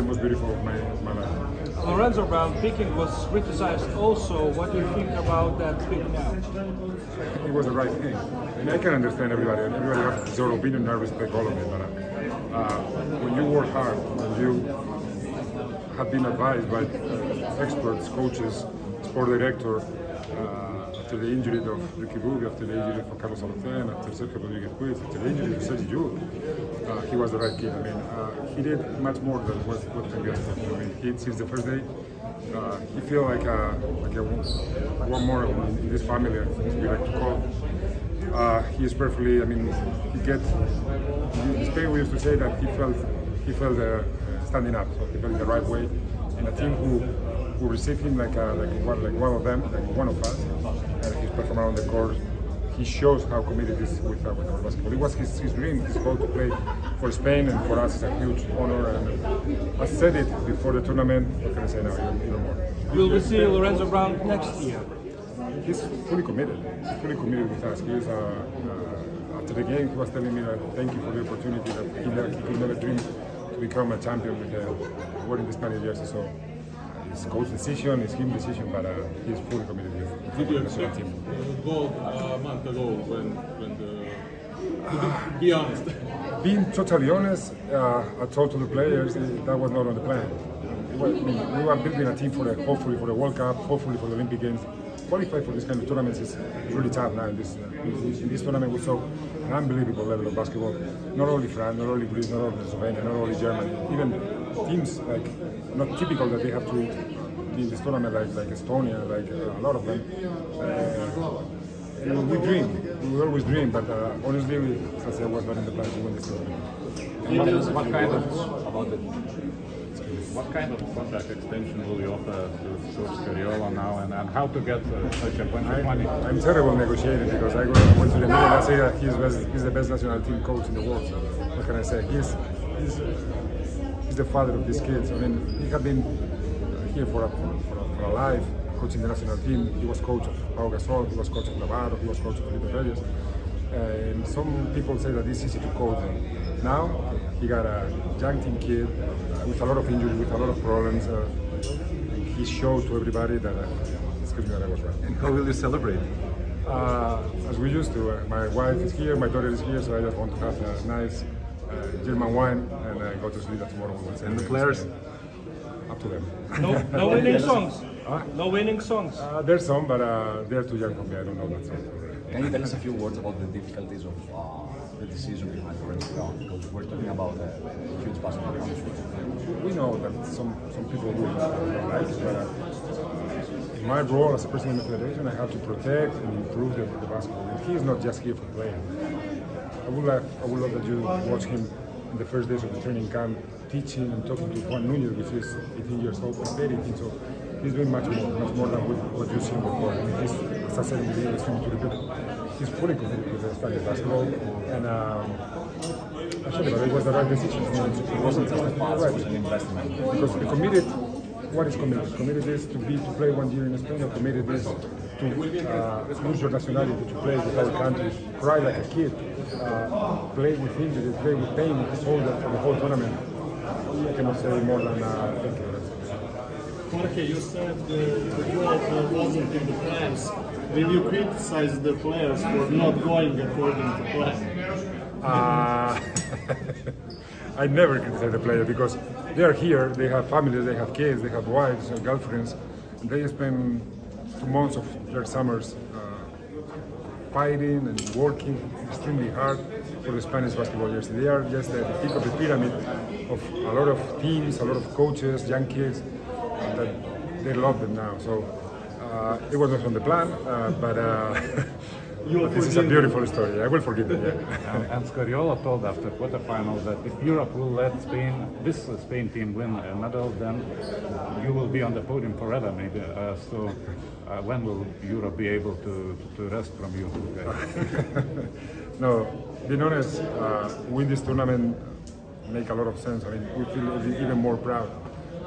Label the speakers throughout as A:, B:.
A: the most beautiful of my, my life.
B: Lorenzo Brown picking was criticized also. What do you think about that pick now?
A: It was the right thing. And I can understand everybody. Everybody has own opinion, and I respect all of it. But uh, when you work hard, when you have been advised by experts, coaches, sport director, uh, after the injury of Ricky Rubio, after the injury for Carlos Alocen, after Sergio Rodriguez Quiz, after the injury of Sergio uh, he was the right kid. I mean, uh, he did much more than what, what can be expected. I mean, he, since the first day, uh, he feel like a, like a one more in this family, as we like to call. Uh, he is perfectly. I mean, he gets. In Spain, we used to say that he felt he felt uh, standing up, so he felt the right way, and a team who who received him like a, like one like one of them, like one of us, and his performance on the court. He shows how committed he is with, uh, with our basketball. It was his, his dream, his goal to play for Spain, and for us it's a huge honor. And I said it before the tournament. What can I say now? Even, even more.
B: Will we see Lorenzo Brown next year?
A: He's fully committed. He's fully committed with us. He is, uh, uh, after the game, he was telling me that thank you for the opportunity that he, never, he could never dream to become a champion with uh, wearing the Spanish jersey. So uh, it's coach decision, it's him decision, but uh, he's fully committed with
C: Did you
A: the national
C: expect
A: team.
C: a goal a month ago when, when the... Be, honest.
A: Being totally honest, uh, I told to the players uh, that was not on the plan. Well, we were building a team for the hopefully for the World Cup, hopefully for the Olympic Games. Qualify for this kind of tournaments is really tough now. In this in this tournament, we saw an unbelievable level of basketball. Not only France, not only Greece, not only Slovenia, not only Germany, even teams like not typical that they have to be in this tournament like like Estonia, like uh, a lot of them. Uh, we, dream, we always dream, but uh, honestly, we, as I said, was not in the plan to win this tournament.
D: What, what kind of about the what kind of contract extension will you offer to Coach Scariolo now, and, and how to get uh, such a bunch of money?
A: I'm terrible negotiating because I go I went to the middle and I say that he's, best, he's the best national team coach in the world. What can I say? He's, he's, he's the father of these kids. I mean, he had been here for a, for a, for a life, coaching the national team. He was coach of Pau Gasol, he was coach of Navarro, he was coach of Felipe Reyes. And some people say that it's easy to coach. Now, he got a young team kid uh, with a lot of injuries, with a lot of problems. Uh, he showed to everybody that, uh, excuse me, that I was right.
E: And how will you celebrate?
A: Uh, as we used to. Uh, my wife is here, my daughter is here, so I just want to have a nice uh, German wine and uh, go to sleep that tomorrow. We will
E: And the
A: celebrate.
E: players?
A: Up to them.
B: No, no winning songs.
A: Huh?
B: No winning songs.
A: Uh, there's some, but uh, they're too young for me. I don't know that song.
F: Can you tell us a few words about the difficulties of uh, the decision behind Lorenzo Brown? Because we're talking about a, a huge basketball country.
A: We know that some, some people will don't like it, but uh, in my role as a person in the federation, I have to protect and improve the, the basketball. And he is not just here for playing. I would love, I would love that you watch him in the first days of the training camp, teaching and talking to Juan Nunez, which is 18 years old, very 18. So he's doing much more, much more than what, you've seen before. I mean, he's, as I said he's repeat it. He's fully committed with the Spanish basketball, and um, actually, but it was the right decision.
F: It wasn't just a pass, it was an investment.
A: Because the committed, what is committed? Committed is to be to play one year in Spain, or committed is to uh, lose your nationality, to play with other countries, cry like a kid, uh, play with injury, play with pain in his shoulder for the whole tournament. I cannot say more than uh, thank you.
G: Jorge, you said uh, the growth wasn't in the plans. Will you criticize the players for not going according to plan?
A: Uh, I never criticize the player because they are here, they have families, they have kids, they have wives girlfriends, and they spend two months of their summers uh, fighting and working extremely hard for the Spanish basketball jersey. They are just at the peak of the pyramid of a lot of teams, a lot of coaches, young kids, that they love them now. So uh, it was not on the plan, uh, but. But this is a beautiful story. I will forgive them. Yeah.
D: And, and Scariolo told after quarterfinals that if Europe will let Spain, this Spain team win a medal, then you will be on the podium forever, maybe. Uh, so uh, when will Europe be able to, to rest from you?
A: no, being honest, uh, win this tournament make a lot of sense. I mean, we feel even more proud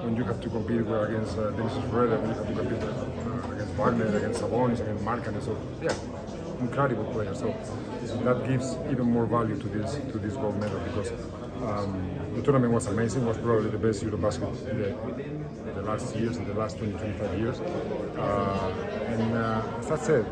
A: when you have to compete with, against uh, Denis Ferreira, when you have to compete uh, against Wagner, against Sabonis, against Markkanen. So yeah, incredible player. So that gives even more value to this to this gold medal because um, the tournament was amazing. Was probably the best Eurobasket in the, in the last years, in the last 20, 25 years. Uh, and uh, as I said,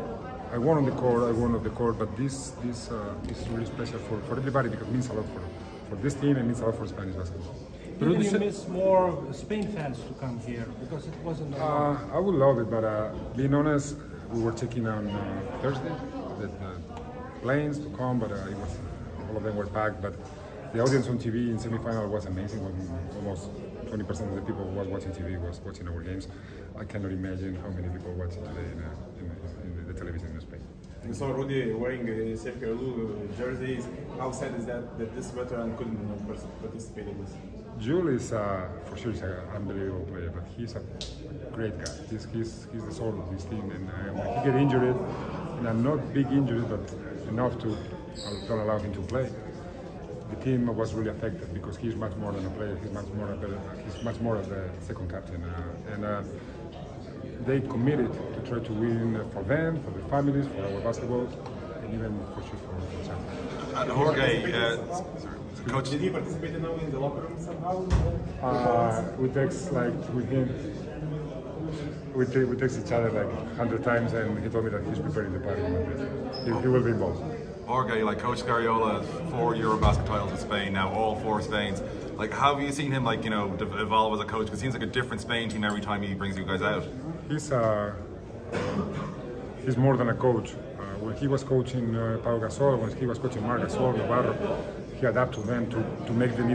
A: I won on the court, I won on the court, but this this uh, is really special for, for everybody because it means a lot for, for this team and means a lot for Spanish basketball.
B: Didn't you miss more Spain fans to come here because it wasn't.
A: Uh, I would love it, but uh, being honest, we were checking on uh, Thursday the, the planes to come, but uh, it was all of them were packed. But the audience on TV in semifinal was amazing. Almost 20% of the people who was watching TV was watching our games. I cannot imagine how many people watching today in, uh, in, in the television in Spain.
E: We saw Rudy wearing a Sergio Llull jerseys. How sad is that that this veteran couldn't participate in this?
A: Llull is uh, for sure he's an unbelievable player, but he's a great guy. He's, he's, he's the soul of this team, and uh, when he get injured, and not big injuries, but enough to uh, don't allow him to play. The team was really affected because he's much more than a player. He's much more a better, he's much more of the second captain, uh, and uh, they committed to try to win for them, for their families, for our basketball, and even for sure for the champions.
H: And Jorge, uh, coach,
E: Did he participate now in the locker room somehow?
A: Uh, we text like with him. We, te- we text each other like hundred times, and he told me that he's preparing the party. in Madrid. He, he will be involved.
H: Jorge, like Coach Scariolo, has four Eurobasket titles in Spain now, all four Spains. Like, how have you seen him, like you know, evolve as a coach? Because it seems like a different Spain team every time he brings you guys out.
A: He's uh, he's more than a coach. Uh, when he was coaching uh, Pau Gasol, when he was coaching Marc Gasol, Navarro, he adapted to them to, to make them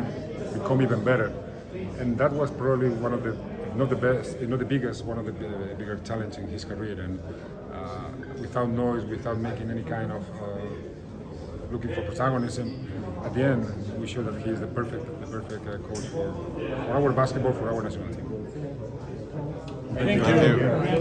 A: become even better. And that was probably one of the, not the best, not the biggest, one of the bi- bigger challenges in his career. And uh, without noise, without making any kind of uh, looking for protagonism, at the end, we show that he is the perfect, the perfect uh, coach for, for our basketball, for our national team.
H: Thank you.